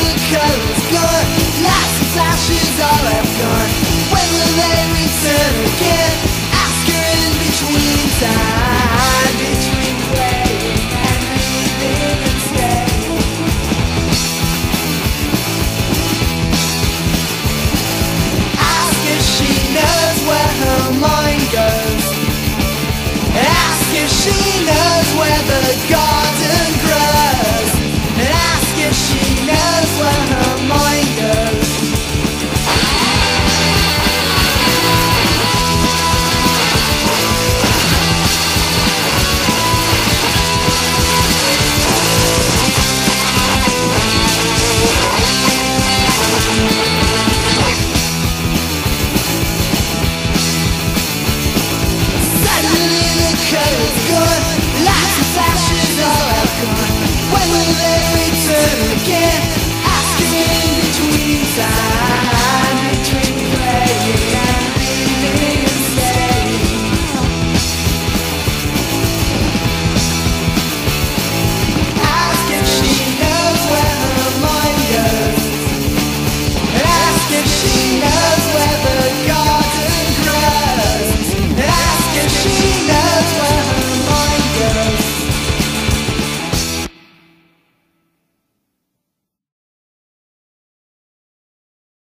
the gone. Lights and flashes all have gone. When